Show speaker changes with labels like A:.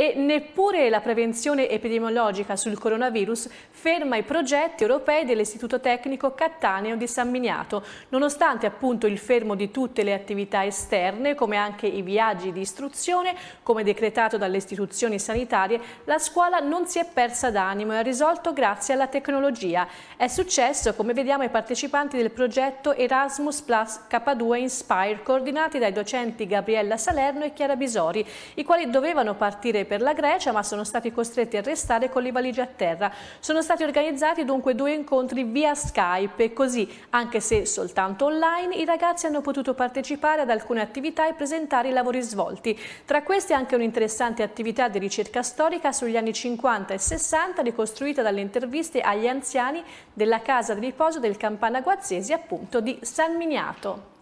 A: e neppure la prevenzione epidemiologica sul coronavirus ferma i progetti europei dell'Istituto Tecnico Cattaneo di San Miniato, nonostante appunto il fermo di tutte le attività esterne come anche i viaggi di istruzione, come decretato dalle istituzioni sanitarie, la scuola non si è persa d'animo e ha risolto grazie alla tecnologia. È successo, come vediamo, ai partecipanti del progetto Erasmus Plus K2 Inspire, coordinati dai docenti Gabriella Salerno e Chiara Bisori, i quali dovevano partire per la Grecia ma sono stati costretti a restare con le valigie a terra. Sono stati organizzati dunque due incontri via Skype e così, anche se soltanto online, i ragazzi hanno potuto partecipare ad alcune attività e presentare i lavori svolti. Tra questi anche un'interessante attività di ricerca storica sugli anni 50 e 60 ricostruita dalle interviste agli anziani della casa di riposo del Campana Guazzesi appunto di San Miniato.